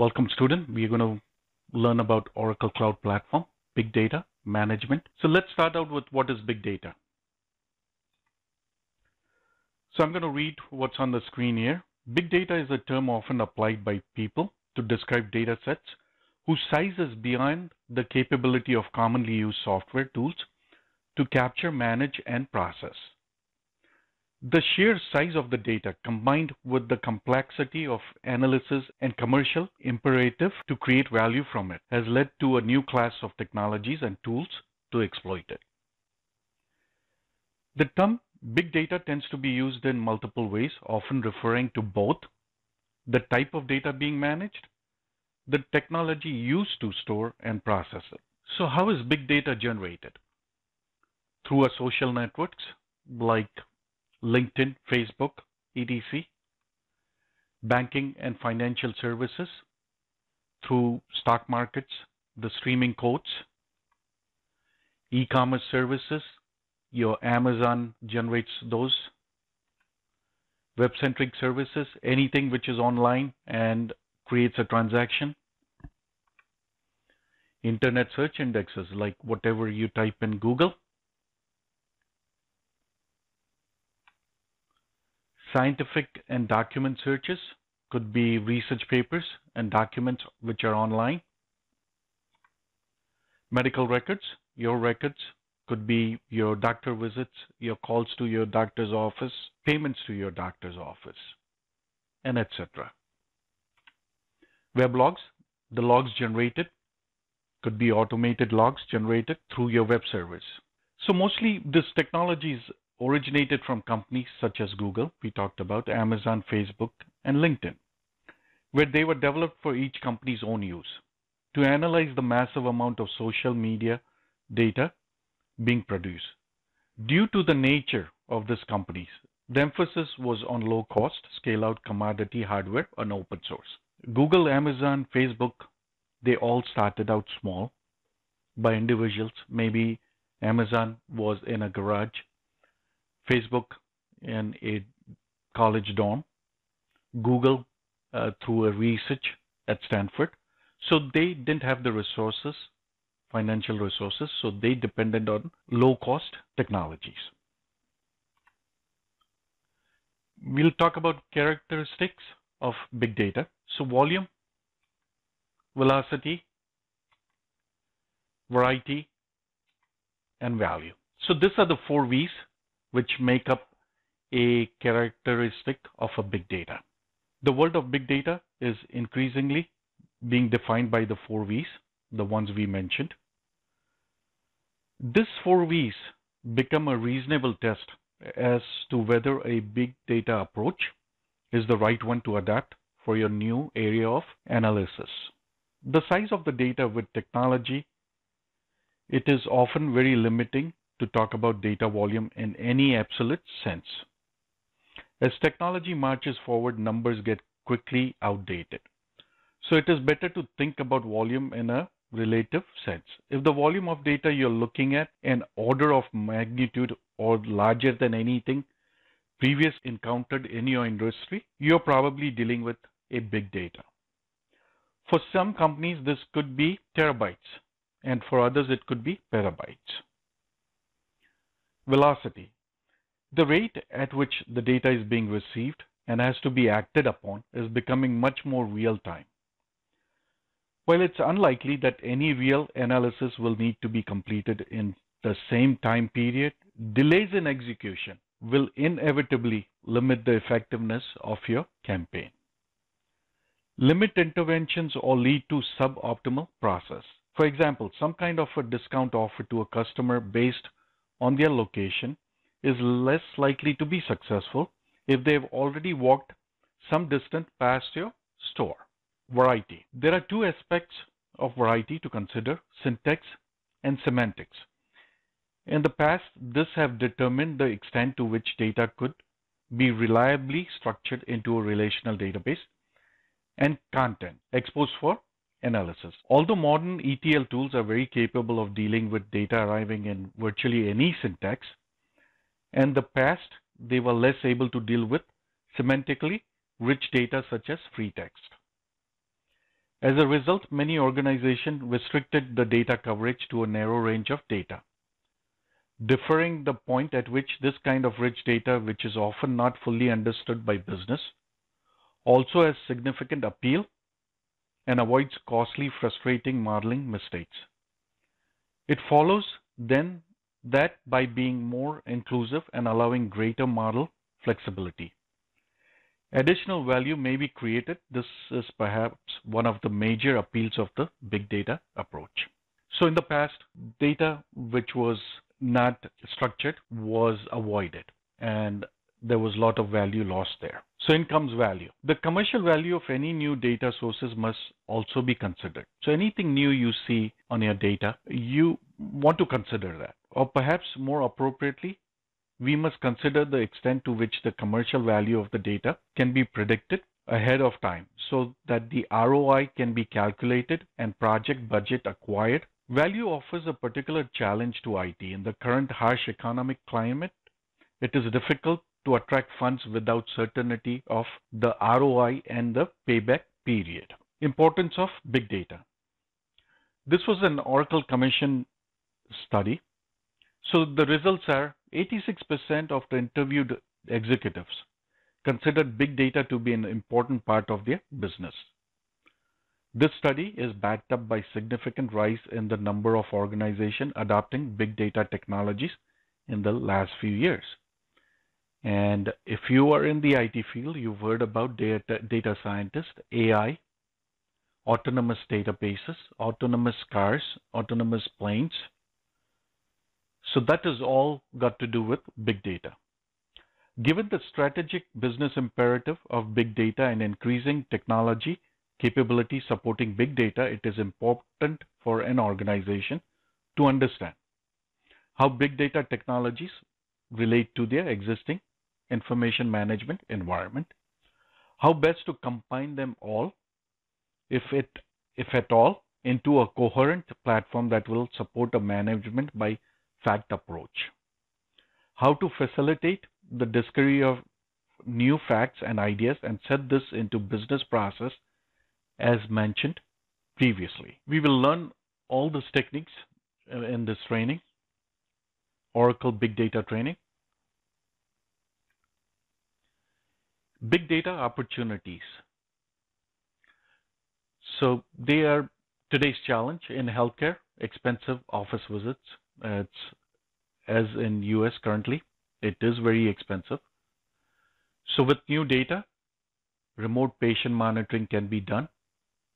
Welcome student. We're going to learn about Oracle Cloud Platform, Big Data Management. So let's start out with what is big data. So I'm going to read what's on the screen here. Big data is a term often applied by people to describe data sets whose size is beyond the capability of commonly used software tools to capture, manage, and process. The sheer size of the data combined with the complexity of analysis and commercial imperative to create value from it has led to a new class of technologies and tools to exploit it. The term big data tends to be used in multiple ways, often referring to both the type of data being managed, the technology used to store and process it. So how is big data generated? Through a social networks like LinkedIn, Facebook, EDC, banking and financial services, through stock markets, the streaming codes, e-commerce services, your Amazon generates those, web-centric services, anything which is online and creates a transaction, internet search indexes like whatever you type in Google, Scientific and document searches could be research papers and documents which are online. Medical records, your records could be your doctor visits, your calls to your doctor's office, payments to your doctor's office, and etc. Web logs, the logs generated could be automated logs generated through your web service. So mostly this technology is originated from companies such as Google, we talked about, Amazon, Facebook, and LinkedIn, where they were developed for each company's own use. To analyze the massive amount of social media data being produced. Due to the nature of these companies, the emphasis was on low cost, scale out commodity hardware and open source. Google, Amazon, Facebook, they all started out small by individuals. Maybe Amazon was in a garage Facebook in a college dorm, Google uh, through a research at Stanford. So they didn't have the resources, financial resources, so they depended on low cost technologies. We'll talk about characteristics of big data. So volume, velocity, variety, and value. So these are the four V's which make up a characteristic of a big data. The world of big data is increasingly being defined by the four V's, the ones we mentioned. These four V's become a reasonable test as to whether a big data approach is the right one to adapt for your new area of analysis. The size of the data with technology, it is often very limiting to talk about data volume in any absolute sense. As technology marches forward, numbers get quickly outdated. So it is better to think about volume in a relative sense. If the volume of data you're looking at an order of magnitude or larger than anything previous encountered in your industry, you're probably dealing with a big data. For some companies, this could be terabytes, and for others, it could be petabytes velocity. The rate at which the data is being received and has to be acted upon is becoming much more real time. While it's unlikely that any real analysis will need to be completed in the same time period, delays in execution will inevitably limit the effectiveness of your campaign. Limit interventions or lead to suboptimal process. For example, some kind of a discount offer to a customer based on their location is less likely to be successful if they've already walked some distance past your store. Variety. There are two aspects of variety to consider, syntax and semantics. In the past, this have determined the extent to which data could be reliably structured into a relational database and content exposed for analysis. Although modern ETL tools are very capable of dealing with data arriving in virtually any syntax, in the past they were less able to deal with semantically rich data such as free text. As a result, many organizations restricted the data coverage to a narrow range of data. Differing the point at which this kind of rich data, which is often not fully understood by business, also has significant appeal and avoids costly, frustrating modeling mistakes. It follows then that by being more inclusive and allowing greater model flexibility. Additional value may be created. This is perhaps one of the major appeals of the big data approach. So in the past, data which was not structured was avoided and there was a lot of value lost there. So in comes value. The commercial value of any new data sources must also be considered. So anything new you see on your data, you want to consider that. Or perhaps more appropriately, we must consider the extent to which the commercial value of the data can be predicted ahead of time so that the ROI can be calculated and project budget acquired. Value offers a particular challenge to IT. In the current harsh economic climate, it is difficult to attract funds without certainty of the ROI and the payback period. Importance of big data. This was an Oracle Commission study. So the results are 86% of the interviewed executives considered big data to be an important part of their business. This study is backed up by significant rise in the number of organizations adopting big data technologies in the last few years. And if you are in the IT field, you've heard about data, data scientists, AI, autonomous databases, autonomous cars, autonomous planes. So that is all got to do with big data. Given the strategic business imperative of big data and increasing technology capability supporting big data, it is important for an organization to understand how big data technologies relate to their existing information management environment, how best to combine them all, if it, if at all, into a coherent platform that will support a management by fact approach, how to facilitate the discovery of new facts and ideas and set this into business process as mentioned previously. We will learn all these techniques uh, in this training, Oracle Big Data training. Big data opportunities. So they are today's challenge in healthcare, expensive office visits. It's as in US currently, it is very expensive. So with new data, remote patient monitoring can be done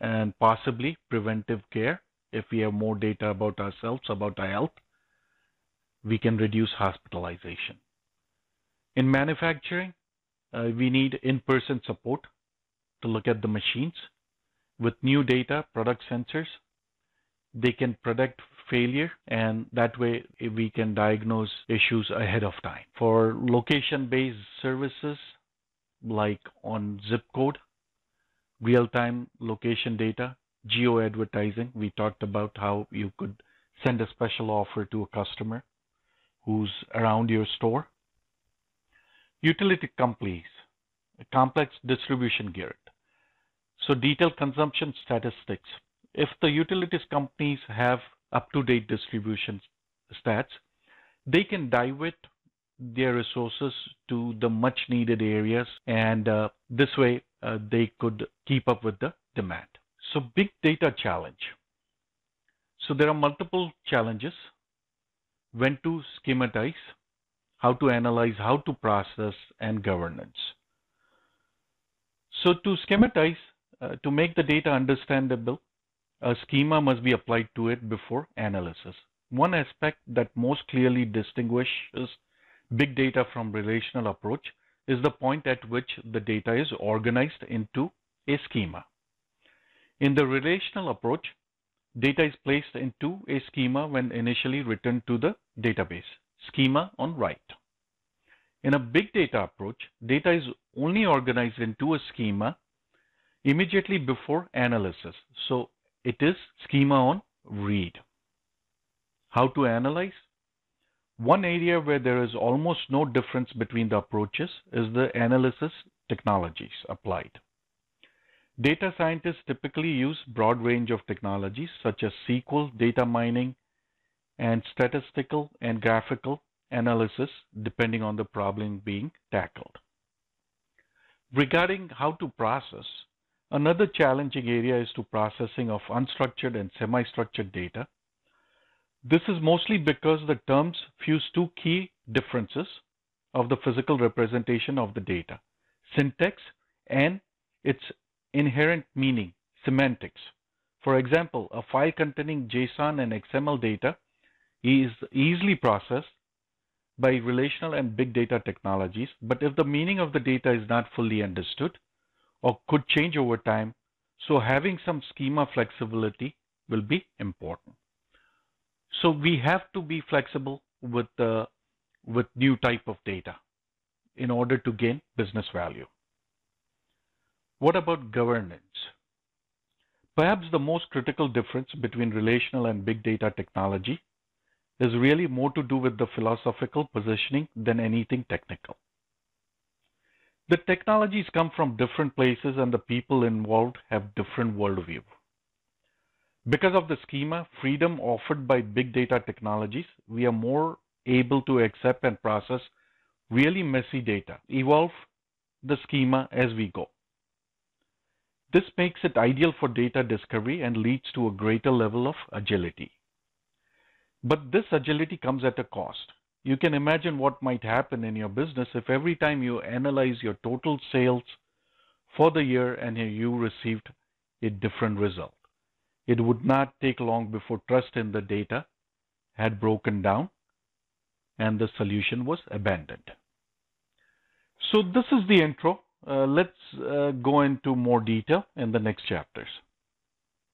and possibly preventive care. If we have more data about ourselves, about our health, we can reduce hospitalization. In manufacturing, uh, we need in-person support to look at the machines. With new data, product sensors, they can predict failure and that way we can diagnose issues ahead of time. For location-based services like on zip code, real-time location data, geo-advertising, we talked about how you could send a special offer to a customer who's around your store. Utility companies, complex distribution grid. So detailed consumption statistics. If the utilities companies have up-to-date distribution stats, they can divert their resources to the much needed areas and uh, this way uh, they could keep up with the demand. So big data challenge. So there are multiple challenges. When to schematize, how to analyze, how to process, and governance. So to schematize, uh, to make the data understandable, a schema must be applied to it before analysis. One aspect that most clearly distinguishes big data from relational approach is the point at which the data is organized into a schema. In the relational approach, data is placed into a schema when initially written to the database schema on write. In a big data approach, data is only organized into a schema immediately before analysis. So it is schema on read. How to analyze? One area where there is almost no difference between the approaches is the analysis technologies applied. Data scientists typically use broad range of technologies such as SQL, data mining, and statistical and graphical analysis depending on the problem being tackled. Regarding how to process, another challenging area is to processing of unstructured and semi-structured data. This is mostly because the terms fuse two key differences of the physical representation of the data, syntax and its inherent meaning, semantics. For example, a file containing JSON and XML data is easily processed by relational and big data technologies, but if the meaning of the data is not fully understood or could change over time, so having some schema flexibility will be important. So we have to be flexible with the with new type of data in order to gain business value. What about governance? Perhaps the most critical difference between relational and big data technology is really more to do with the philosophical positioning than anything technical. The technologies come from different places and the people involved have different worldview. Because of the schema freedom offered by big data technologies, we are more able to accept and process really messy data, evolve the schema as we go. This makes it ideal for data discovery and leads to a greater level of agility. But this agility comes at a cost. You can imagine what might happen in your business if every time you analyze your total sales for the year and you received a different result. It would not take long before trust in the data had broken down and the solution was abandoned. So this is the intro. Uh, let's uh, go into more detail in the next chapters.